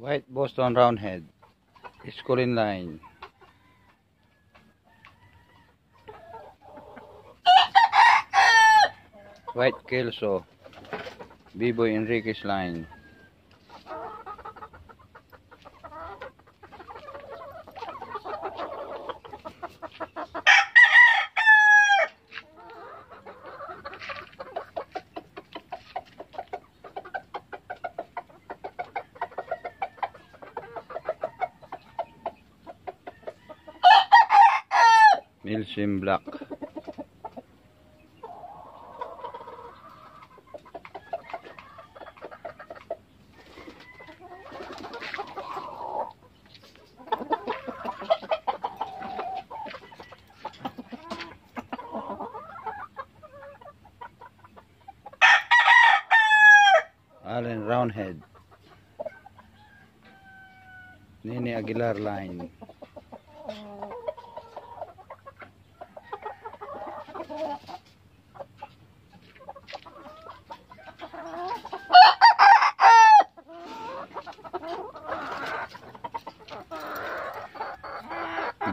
White Boston Roundhead. Scoring line. White Kelso. B-Boy Enriquez line. Milsim Black. Allen Roundhead. Nini Aguilar line.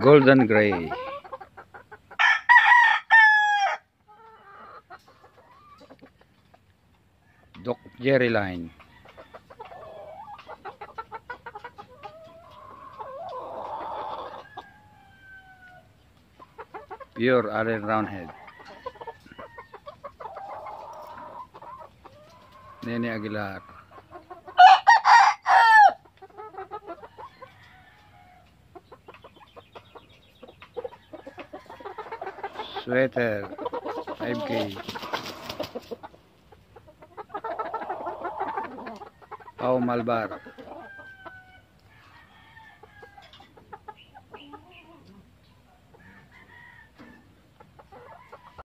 Golden Gray. Doc Jerry line. Pure Allen Roundhead. Nene Aguilar. Sweater 5K. Pau Malbar.